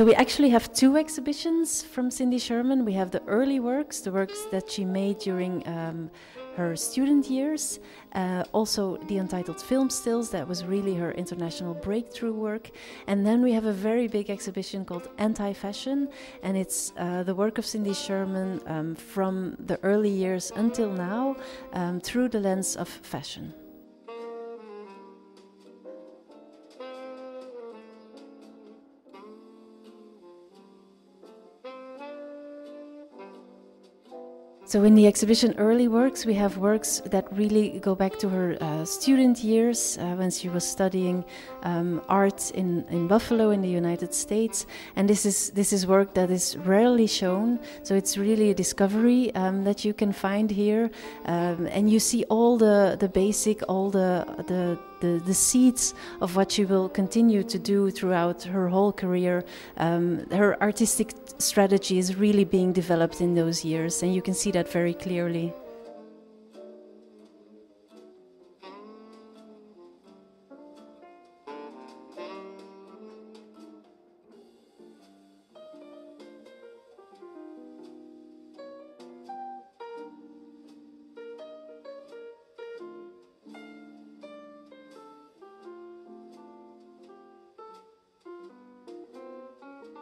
So we actually have two exhibitions from Cindy Sherman. We have the early works, the works that she made during um, her student years, uh, also the untitled film stills, that was really her international breakthrough work. And then we have a very big exhibition called Anti Fashion, and it's uh, the work of Cindy Sherman um, from the early years until now um, through the lens of fashion. So in the exhibition Early Works, we have works that really go back to her uh, student years uh, when she was studying um, art in, in Buffalo in the United States. And this is this is work that is rarely shown. So it's really a discovery um, that you can find here, um, and you see all the the basic, all the the the, the seeds of what she will continue to do throughout her whole career. Um, her artistic strategy is really being developed in those years, and you can see that very clearly.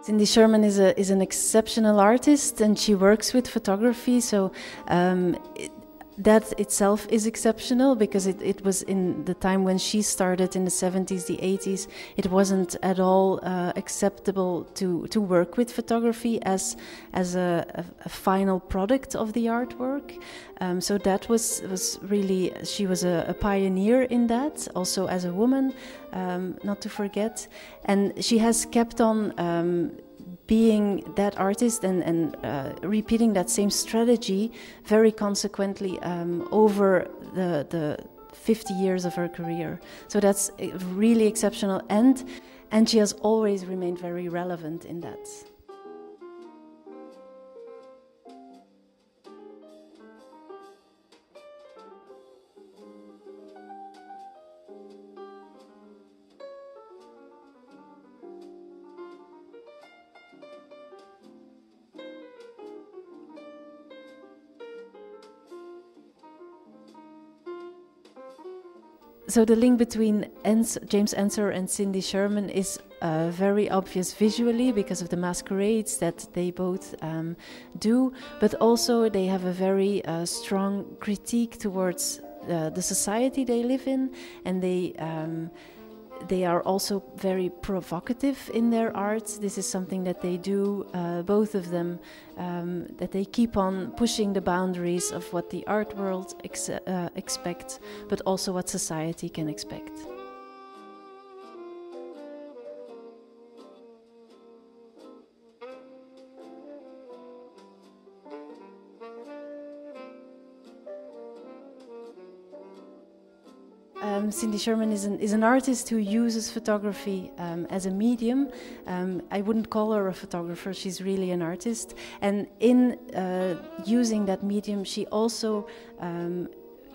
Cindy Sherman is a is an exceptional artist, and she works with photography. So um, it, that itself is exceptional because it, it was in the time when she started in the 70s, the 80s. It wasn't at all uh, acceptable to, to work with photography as as a, a, a final product of the artwork. Um, so that was was really she was a, a, pioneer in that, also as a woman, um, not to forget, and she has kept on. Um, being that artist and, and uh, repeating that same strategy very consequently um, over the, the 50 years of her career. So that's really exceptional, and, and she has always remained very relevant in that. So the link between James Ensor and Cindy Sherman is uh, very obvious visually because of the masquerades that they both um, do, but also they have a very uh, strong critique towards uh, the society they live in, and they. Um, they are also very provocative in their arts. This is something that they do, uh, both of them, um, that they keep on pushing the boundaries of what the art world ex uh, expects, but also what society can expect. Um, Cindy Sherman is an, is an artist who uses photography um, as a medium. Um, I wouldn't call her a photographer, she's really an artist. And in uh, using that medium, she also um,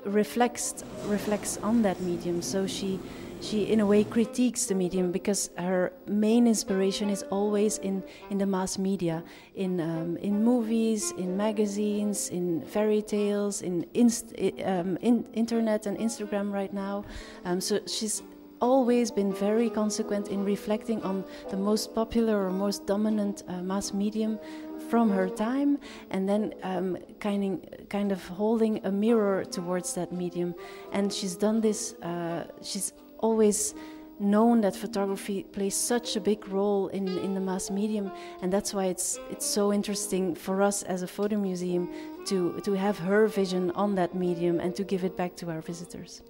reflects, reflects on that medium. So she she in a way critiques the medium because her main inspiration is always in, in the mass media, in, um, in movies, in magazines, in fairy tales, in, inst um, in internet and Instagram right now. Um, so she's always been very consequent in reflecting on the most popular or most dominant uh, mass medium from her time and then um, kind, of, kind of holding a mirror towards that medium. And she's done this, uh, she's always known that photography plays such a big role in, in the mass medium and that's why it's it's so interesting for us as a photo museum to to have her vision on that medium and to give it back to our visitors.